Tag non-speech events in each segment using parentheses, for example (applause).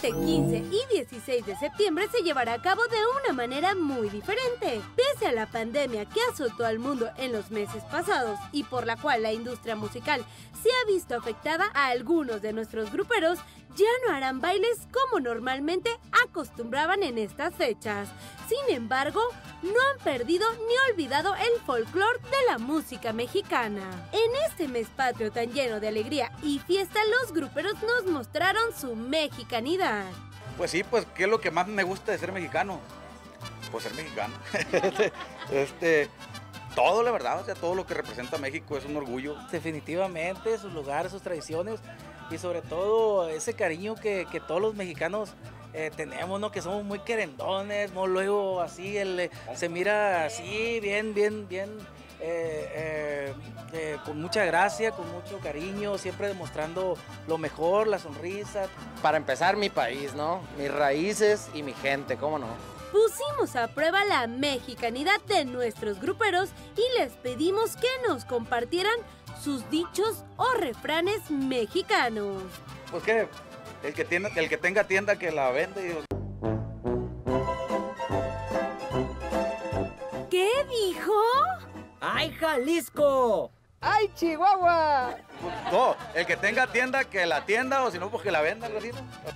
Este 15 y 16 de septiembre se llevará a cabo de una manera muy diferente. Pese a la pandemia que azotó al mundo en los meses pasados y por la cual la industria musical se ha visto afectada, a algunos de nuestros gruperos ya no harán bailes como normalmente acostumbraban en estas fechas. Sin embargo, no han perdido ni olvidado el folclore de la música mexicana. En este mes patrio tan lleno de alegría y fiesta, los gruperos nos mostraron su mexicanidad. Pues sí, pues ¿qué es lo que más me gusta de ser mexicano? Pues ser mexicano. (laughs) este, todo, la verdad, o sea, todo lo que representa México es un orgullo. Definitivamente, sus lugares, sus tradiciones y sobre todo ese cariño que, todos los mexicanos eh, tenemos, ¿no? Que somos muy querendones, ¿no? Luego así, el, se mira así, bien, bien, bien, eh, eh, con mucha gracia, con mucho cariño, siempre demostrando lo mejor, la sonrisa. Para empezar, mi país, ¿no? Mis raíces y mi gente, ¿cómo no? Pusimos a prueba la mexicanidad de nuestros gruperos y les pedimos que nos compartieran sus dichos o refranes mexicanos. Pues que el que, tiene, el que tenga tienda que la vende. ¿Qué dijo? ¡Ay, Jalisco! ¡Ay, Chihuahua! No, el que tenga tienda que la tienda o si no, pues que la venda,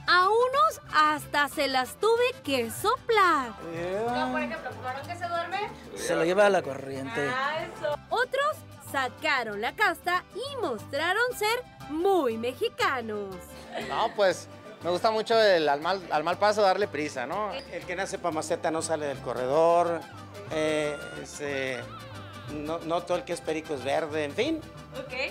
A unos hasta se las tuve que soplar. por ejemplo, que se duerme? Se lo lleva a la corriente. Ah, Otros sacaron la casta y mostraron ser muy mexicanos. No, pues me gusta mucho el al mal, al mal paso darle prisa, ¿no? El que nace para maceta no sale del corredor, eh, no, no, todo el que es perico es verde, en fin.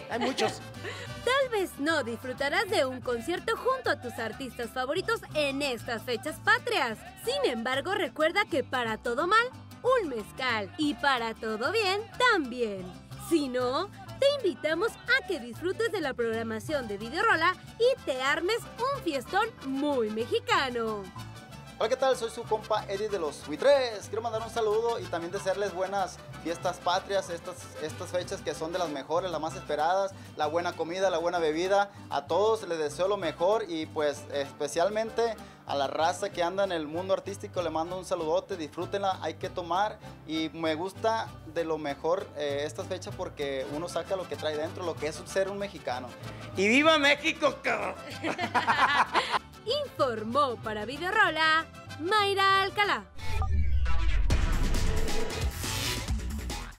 Hay muchos. (laughs) Tal vez no disfrutarás de un concierto junto a tus artistas favoritos en estas fechas patrias. Sin embargo, recuerda que para todo mal, un mezcal y para todo bien, también. Si no, invitamos a que disfrutes de la programación de Videorola y te armes un fiestón muy mexicano. Hola, ¿qué tal? Soy su compa Eddie de los Buitres. Quiero mandar un saludo y también desearles buenas fiestas patrias, estas, estas fechas que son de las mejores, las más esperadas, la buena comida, la buena bebida. A todos les deseo lo mejor y pues especialmente a la raza que anda en el mundo artístico le mando un saludote, disfrútenla, hay que tomar y me gusta de lo mejor eh, estas fechas porque uno saca lo que trae dentro, lo que es ser un mexicano. ¡Y viva México! (laughs) Informó para Videorola Mayra Alcalá.